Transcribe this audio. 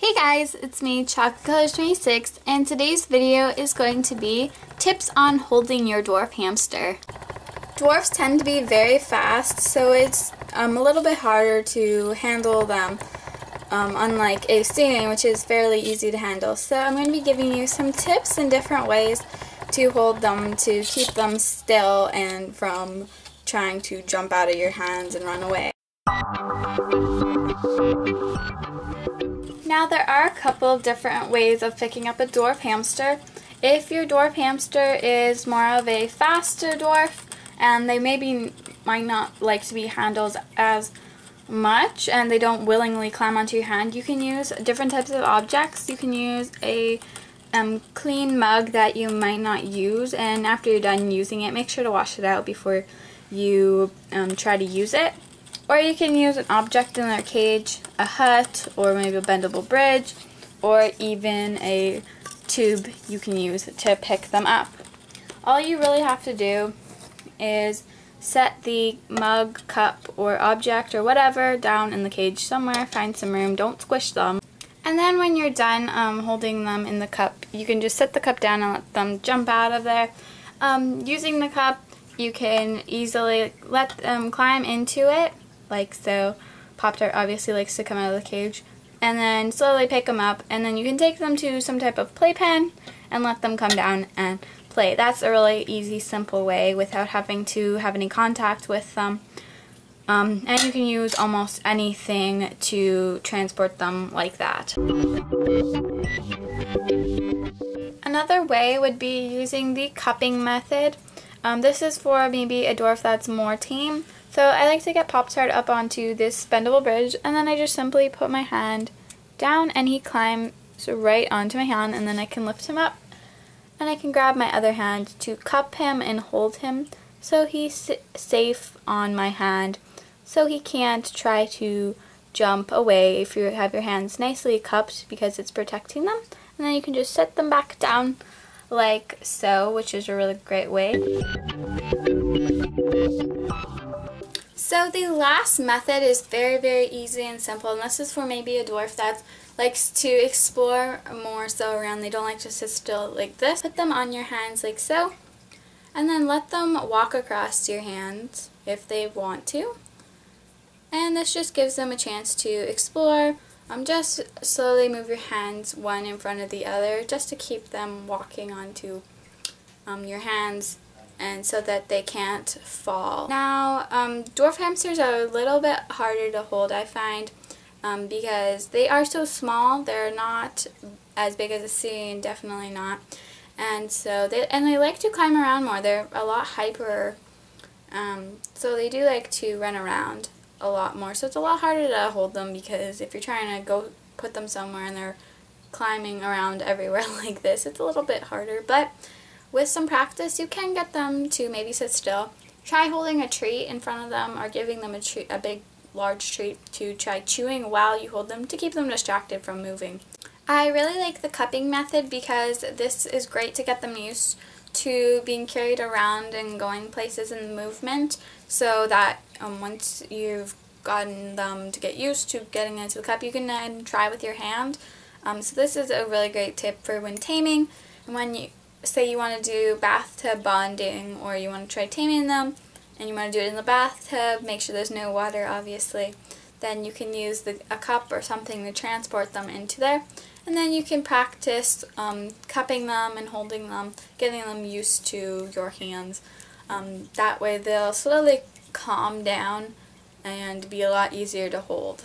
Hey guys, it's me, Chocolate26, and today's video is going to be tips on holding your dwarf hamster. Dwarfs tend to be very fast, so it's um, a little bit harder to handle them, um, unlike a Syrian, which is fairly easy to handle. So I'm going to be giving you some tips and different ways to hold them to keep them still and from trying to jump out of your hands and run away. Now there are a couple of different ways of picking up a dwarf hamster. If your dwarf hamster is more of a faster dwarf and they maybe might not like to be handled as much and they don't willingly climb onto your hand, you can use different types of objects. You can use a um, clean mug that you might not use and after you're done using it, make sure to wash it out before you um, try to use it. Or you can use an object in their cage, a hut, or maybe a bendable bridge, or even a tube you can use to pick them up. All you really have to do is set the mug, cup, or object, or whatever down in the cage somewhere, find some room, don't squish them. And then when you're done um, holding them in the cup, you can just set the cup down and let them jump out of there. Um, using the cup, you can easily let them climb into it like so. Pop-Tart obviously likes to come out of the cage. And then slowly pick them up, and then you can take them to some type of playpen and let them come down and play. That's a really easy, simple way without having to have any contact with them. Um, and you can use almost anything to transport them like that. Another way would be using the cupping method. Um, this is for maybe a dwarf that's more tame. So I like to get Pop-Tart up onto this bendable bridge and then I just simply put my hand down and he climbs right onto my hand and then I can lift him up. And I can grab my other hand to cup him and hold him so he's safe on my hand. So he can't try to jump away if you have your hands nicely cupped because it's protecting them. And then you can just set them back down like so which is a really great way. So the last method is very, very easy and simple, and this is for maybe a dwarf that likes to explore more so around. They don't like to sit still like this. Put them on your hands like so, and then let them walk across your hands if they want to. And this just gives them a chance to explore. Um, just slowly move your hands one in front of the other just to keep them walking onto um, your hands and so that they can't fall. Now, um, dwarf hamsters are a little bit harder to hold, I find, um, because they are so small. They're not as big as a Syrian, definitely not. And so they and they like to climb around more. They're a lot hyper, um, so they do like to run around a lot more. So it's a lot harder to hold them because if you're trying to go put them somewhere and they're climbing around everywhere like this, it's a little bit harder. But with some practice, you can get them to maybe sit still. Try holding a treat in front of them or giving them a, treat, a big, large treat to try chewing while you hold them to keep them distracted from moving. I really like the cupping method because this is great to get them used to being carried around and going places in the movement so that um, once you've gotten them to get used to getting into the cup, you can then try with your hand. Um, so this is a really great tip for when taming. And when you say you want to do bathtub bonding or you want to try taming them and you want to do it in the bathtub, make sure there's no water obviously, then you can use the, a cup or something to transport them into there. And then you can practice um, cupping them and holding them, getting them used to your hands. Um, that way they'll slowly calm down and be a lot easier to hold.